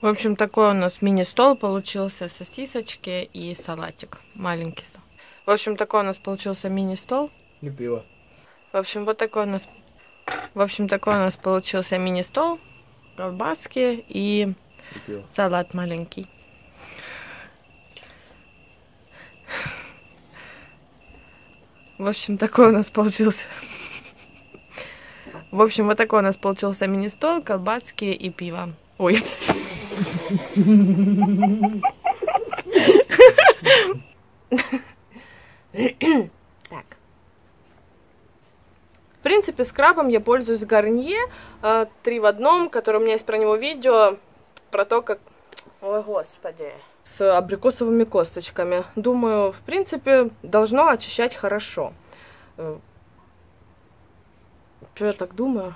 В общем, такой у нас мини-стол получился, сосисочки и салатик, маленький. В общем, такой у нас получился мини-стол. Пиво. В общем, вот такой у нас... В общем, такой у нас получился мини-стол, колбаски и пиво. салат маленький. В общем, такой у нас получился. В общем, вот такой у нас получился мини-стол, колбаски и пиво. Ой. Так. В принципе, скрабом я пользуюсь Гарнье э, три в одном, который у меня есть про него видео, про то, как... Ой, господи. С абрикосовыми косточками. Думаю, в принципе, должно очищать хорошо. Что я так думаю?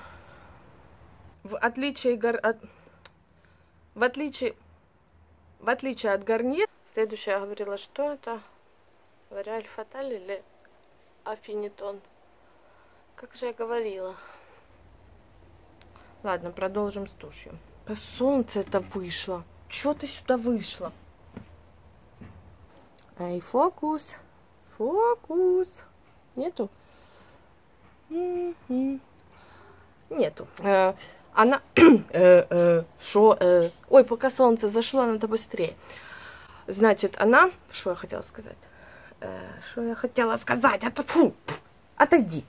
В отличие, гар... от... в отличие, в отличие от Гарнье, следующее я говорила, что это? Лореаль Фаталь или Афинитон? Как же я говорила? Ладно, продолжим с тушью. Солнце это вышло. Чё ты сюда вышла? Ай, фокус. Фокус. Нету? Нету. Э, она... э, э, Шо? Ой, пока солнце зашло, надо быстрее. Значит, она... Что я хотела сказать? Что я хотела сказать? Это фу! Отойди.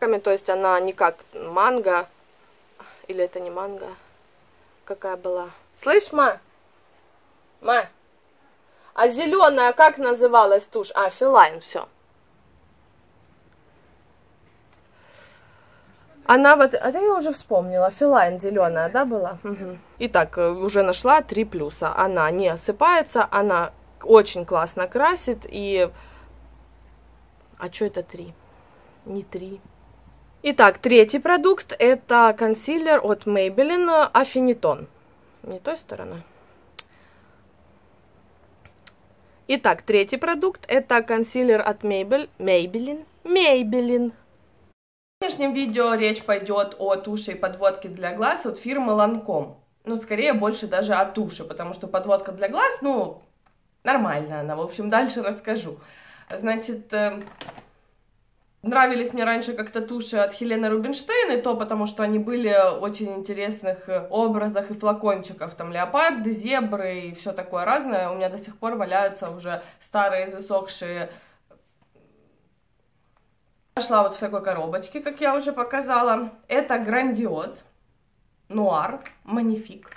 То есть она не как манго. Или это не манго? Какая была? Слышь, ма? Ма? А зеленая как называлась тушь? А, филайн, все. Она вот, а я уже вспомнила, филайн зеленая, да, была? Мгм. Итак, э, уже нашла три плюса. Она не осыпается, она очень классно красит и... А что это три? Не три. Итак, третий продукт это консилер от Maybelline Affinitone. Не той стороны. Итак, третий продукт это консилер от Maybelline. Maybelline. Maybelline. В сегодняшнем видео речь пойдет о туше и подводке для глаз от фирмы Lancome. Ну, скорее, больше даже о туше, потому что подводка для глаз, ну, нормальная она. В общем, дальше расскажу. Значит, э, нравились мне раньше как-то туши от Хелены Рубинштейн, и то потому, что они были очень интересных э, образах и флакончиков, там, леопарды, зебры и все такое разное. У меня до сих пор валяются уже старые засохшие Нашла вот в такой коробочке, как я уже показала. Это грандиоз, нуар, манифик,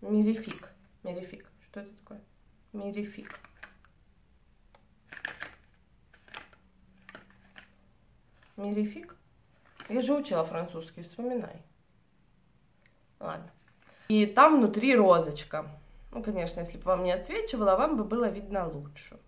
мирифик. Мирифик. Что это такое? Мирифик. Мирифик? Я же учила французский, вспоминай. Ладно. И там внутри розочка. Ну, конечно, если бы вам не отсвечивала, вам бы было видно лучше.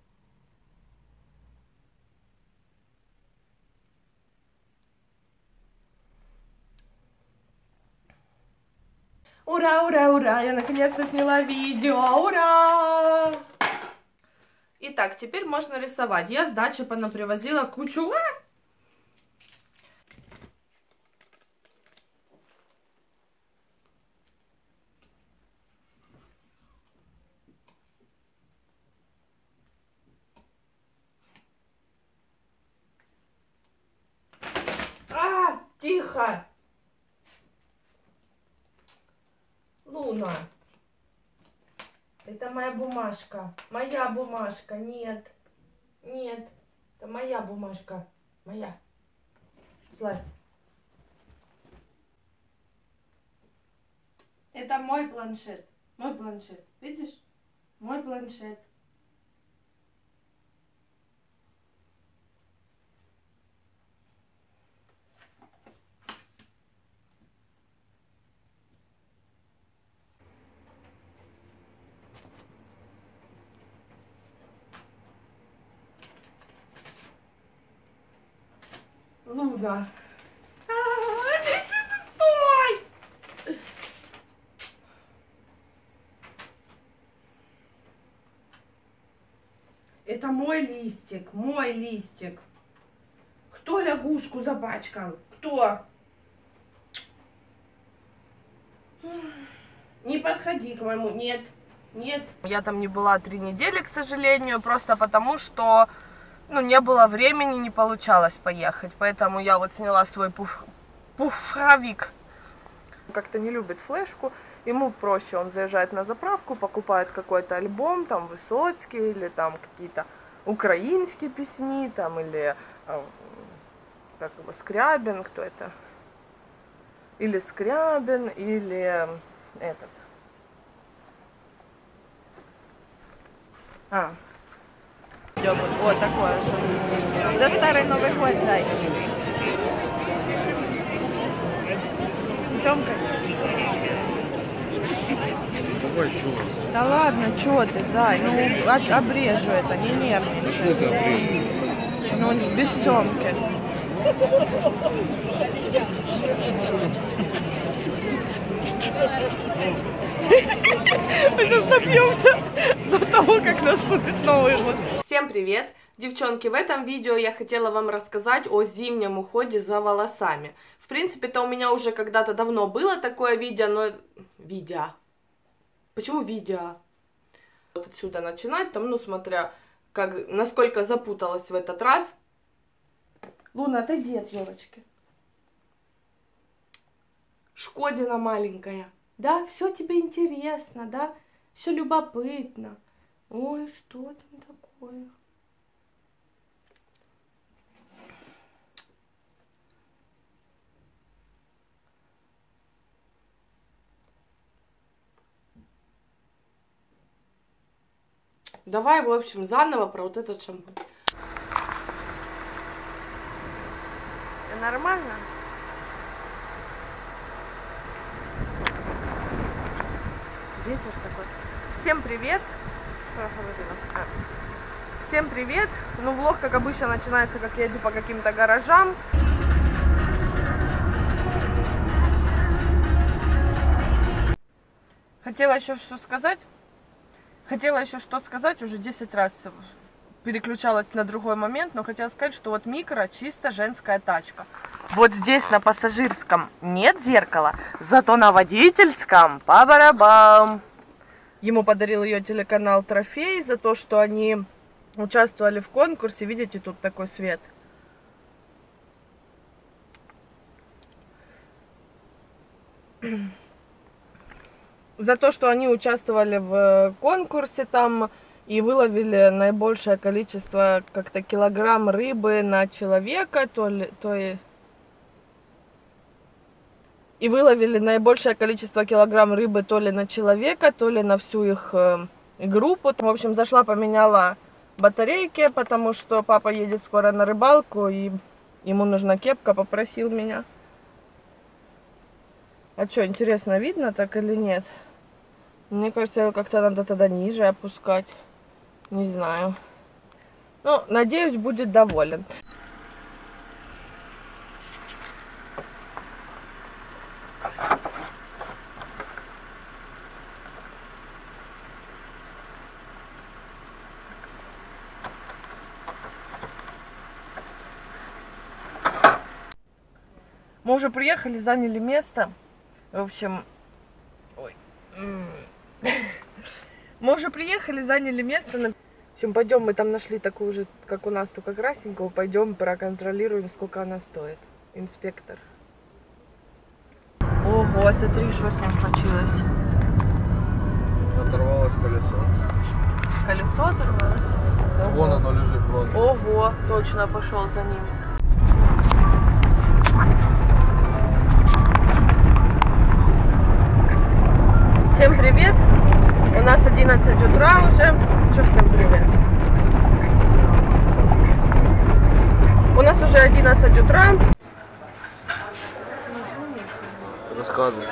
Ура, ура, ура! Я наконец-то сняла видео! Ура! Итак, теперь можно рисовать. Я с дачи понапривозила кучу... А, тихо! Луна. Это моя бумажка. Моя бумажка. Нет. Нет. Это моя бумажка. Моя. Слазь. Это мой планшет. Мой планшет. Видишь? Мой планшет. Луна. А, иди стой! Это мой листик, мой листик. Кто лягушку запачкал? Кто? Не подходи к моему, нет, нет. Я там не была три недели, к сожалению, просто потому что, ну, не было времени, не получалось поехать. Поэтому я вот сняла свой пуф, пуфровик. Как-то не любит флешку. Ему проще, он заезжает на заправку, покупает какой-то альбом, там, Высоцкий, или там какие-то украинские песни, там, или, э, как его, Скрябин, кто это? Или Скрябин, или этот. А. Идём, вот такое. За старый Новый год дай. Тёмка. Давай еще раз. Да ладно, чё ты, Зай, ну от- обрежу это, не Да нервничай. что ты обрезал? Ну, без Тёмки. Мы сейчас напьемся до того, как наступит Новый год. Всем привет! Девчонки, в этом видео я хотела вам рассказать о зимнем уходе за волосами. В принципе-то у меня уже когда-то давно было такое видео, но... Видео. Почему видео? Вот отсюда начинать, там, ну, смотря, как, насколько запуталась в этот раз. Луна, отойди от елочки. Шкодина маленькая. Да, все тебе интересно, да? Все любопытно. Ой, что там такое? Давай, в общем, заново про вот этот шампунь. Нормально? Ветер такой. Всем привет. А. Всем привет. Ну, влог, как обычно, начинается, как я иду по каким-то гаражам. Хотела еще что сказать. Хотела еще что сказать, уже 10 раз переключалась на другой момент, но хотела сказать, что вот микро чисто женская тачка. Вот здесь на пассажирском нет зеркала, зато на водительском по барабам. Ему подарил ее телеканал Трофей за то, что они участвовали в конкурсе. Видите, тут такой свет. За то, что они участвовали в конкурсе там и выловили наибольшее количество как-то килограмм рыбы на человека, то ли, то и и выловили наибольшее количество килограмм рыбы то ли на человека, то ли на всю их э, группу. В общем, зашла, поменяла батарейки, потому что папа едет скоро на рыбалку, и ему нужна кепка, попросил меня. А что, интересно, видно так или нет? Мне кажется, его как-то надо тогда ниже опускать. Не знаю. Ну, надеюсь, будет доволен. Мы уже приехали, заняли место. В общем, ой. Мы уже приехали, заняли место. На... В общем, пойдем, мы там нашли такую же, как у нас, только красненькую. Пойдем проконтролируем, сколько она стоит. Инспектор. Ого, смотри, что с ним случилось. Оторвалось колесо. Колесо оторвалось? Вон оно лежит, вон. Ого, точно пошел за ними. Всем привет! У нас 11 утра уже. Че всем привет? У нас уже 11 утра. Рассказывай.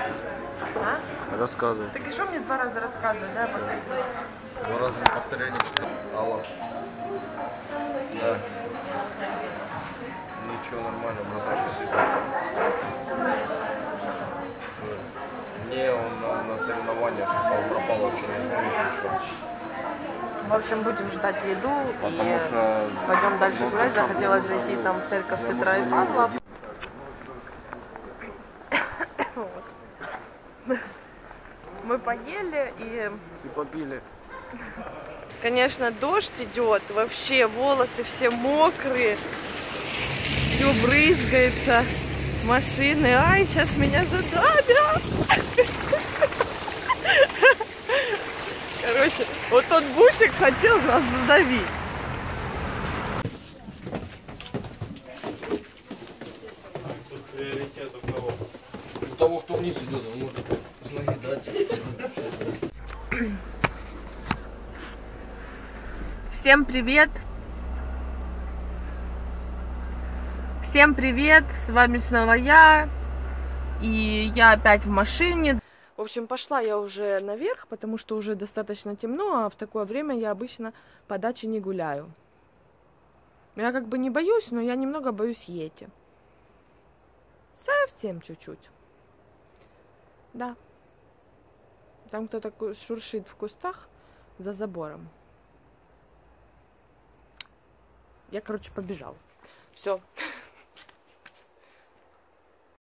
А? Рассказывай. Так и что мне два раза рассказывать, да, после Два раза повторение. Алло. Да. Ничего, нормально, браташка, ты Что? Не, он на, на соревнованиях пропал, вообще не знаю, ничего. В общем, будем ждать еду Потому и что... пойдем дальше гулять. Захотелось зайти там в церковь Петра и Павла. Мы поели и И попили. Конечно, дождь идет, вообще волосы все мокрые, все брызгается, машины, ай, сейчас меня задавят. Короче, вот тот бусик хотел нас задавить. У того, кто вниз идет, он может с ноги дать. Всем привет! Всем привет! С вами снова я. И я опять в машине. В общем, пошла я уже наверх, потому что уже достаточно темно, а в такое время я обычно по даче не гуляю. Я как бы не боюсь, но я немного боюсь Йети. Совсем чуть-чуть. Да. Там кто-то шуршит в кустах за забором. Я, короче, побежал. Все.